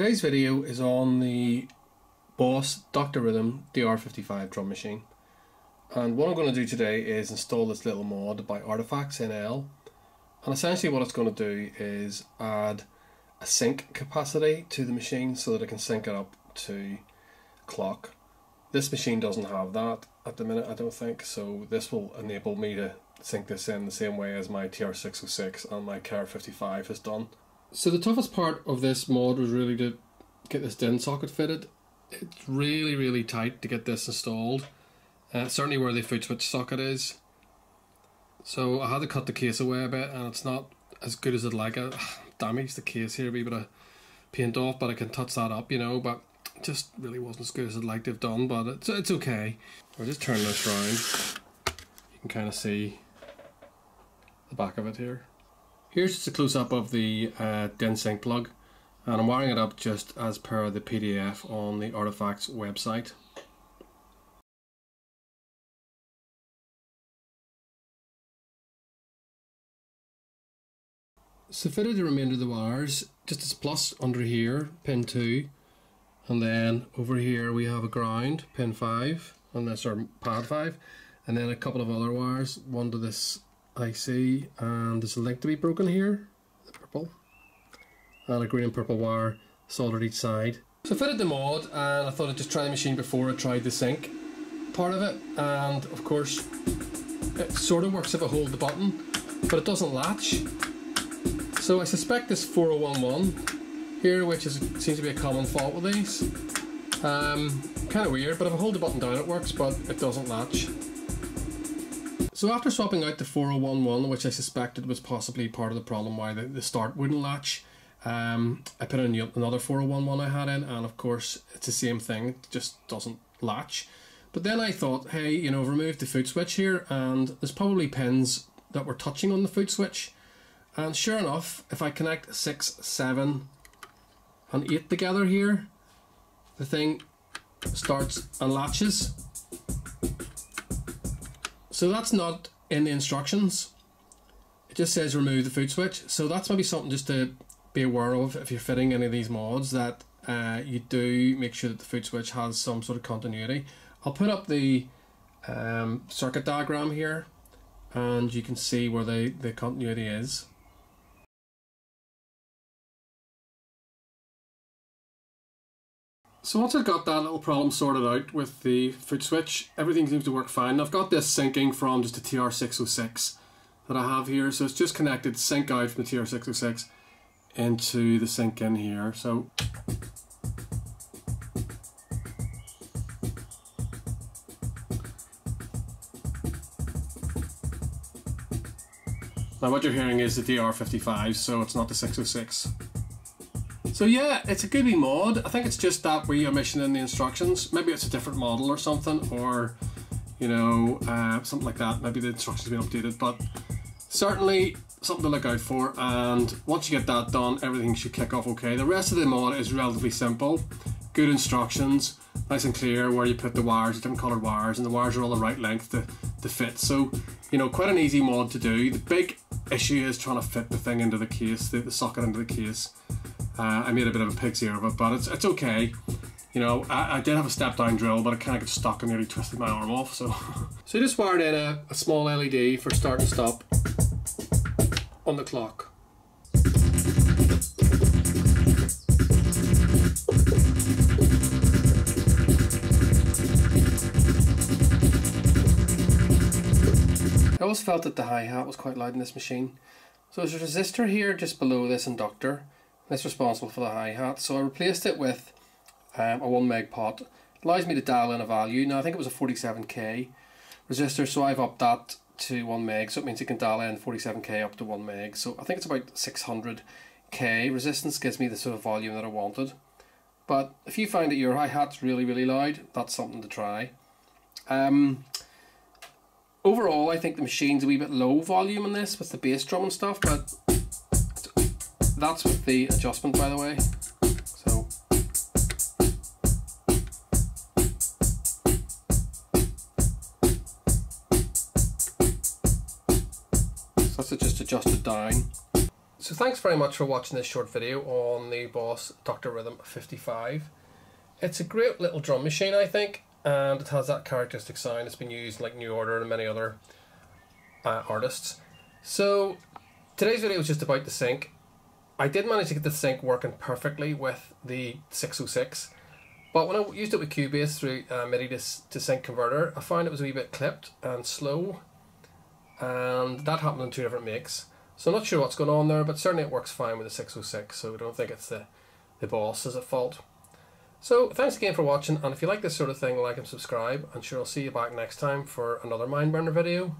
Today's video is on the Boss Dr. Rhythm DR55 drum machine. And what I'm going to do today is install this little mod by Artifacts NL. And essentially what it's going to do is add a sync capacity to the machine so that it can sync it up to clock. This machine doesn't have that at the minute, I don't think, so this will enable me to sync this in the same way as my TR606 and my KR55 has done. So the toughest part of this mod was really to get this DIN socket fitted. It's really, really tight to get this installed. Uh, certainly where the foot switch socket is. So I had to cut the case away a bit and it's not as good as I'd like. I damaged the case here, a wee bit paint off, but I can touch that up, you know, but just really wasn't as good as I'd like to have done, but it's, it's okay. I'll just turn this around. You can kind of see the back of it here. Here's just a close-up of the uh, DIN-Sync plug and I'm wiring it up just as per the PDF on the Artifacts website. So fitted the remainder of the wires just as plus under here, pin 2 and then over here we have a ground, pin 5 and this our pad 5 and then a couple of other wires, one to this IC and there's a link to be broken here, the purple and a green and purple wire soldered each side. So I fitted the mod and I thought I'd just try the machine before I tried the sync part of it and of course it sort of works if I hold the button but it doesn't latch so I suspect this 4011 here, which is, seems to be a common fault with these. Um, kind of weird, but if I hold the button down it works, but it doesn't latch. So after swapping out the 4011, which I suspected was possibly part of the problem why the, the start wouldn't latch, um, I put in another 4011 I had in, and of course it's the same thing, just doesn't latch. But then I thought, hey, you know, remove the foot switch here, and there's probably pins that were touching on the foot switch. And sure enough, if I connect 6, 7 and 8 together here, the thing starts and latches. So that's not in the instructions. It just says remove the foot switch. So that's maybe something just to be aware of if you're fitting any of these mods that uh, you do make sure that the foot switch has some sort of continuity. I'll put up the um, circuit diagram here and you can see where the, the continuity is. So once I've got that little problem sorted out with the foot switch, everything seems to work fine. I've got this syncing from just a TR606 that I have here. So it's just connected sync out from the TR606 into the sync in here. So Now what you're hearing is the DR55, so it's not the 606. So yeah, it's a good wee mod. I think it's just that wee omission in the instructions. Maybe it's a different model or something, or you know, uh, something like that. Maybe the instructions have been updated, but certainly something to look out for. And once you get that done, everything should kick off okay. The rest of the mod is relatively simple. Good instructions, nice and clear where you put the wires, different coloured wires, and the wires are all the right length to, to fit. So, you know, quite an easy mod to do. The big issue is trying to fit the thing into the case, the, the socket into the case. Uh, I made a bit of a pig's ear of it, but it's it's okay. You know, I, I did have a step down drill, but it kind of got stuck and nearly twisted my arm off. So, so you just wired in a, a small LED for start and stop on the clock. I always felt that the hi-hat was quite loud in this machine. So there's a resistor here just below this inductor that's responsible for the hi-hat. So I replaced it with um, a 1 meg pot. It allows me to dial in a value. Now I think it was a 47k resistor, so I've upped that to 1 meg, so it means you can dial in 47k up to 1 meg. So I think it's about 600k resistance gives me the sort of volume that I wanted. But if you find that your hi-hat's really, really loud, that's something to try. Um, overall, I think the machine's a wee bit low volume in this with the bass drum and stuff, but that's with the adjustment, by the way. So. So that's just adjusted down. So thanks very much for watching this short video on the Boss Dr. Rhythm 55. It's a great little drum machine I think and it has that characteristic sound. It's been used like New Order and many other uh, artists. So today's video was just about the sync. I did manage to get the sync working perfectly with the 606 but when I used it with Cubase through uh, MIDI to, to sync converter I found it was a wee bit clipped and slow and that happened in two different makes. So I'm not sure what's going on there but certainly it works fine with the 606 so I don't think it's the, the boss is at fault. So thanks again for watching and if you like this sort of thing like and subscribe and I'm sure I'll see you back next time for another Mindburner video.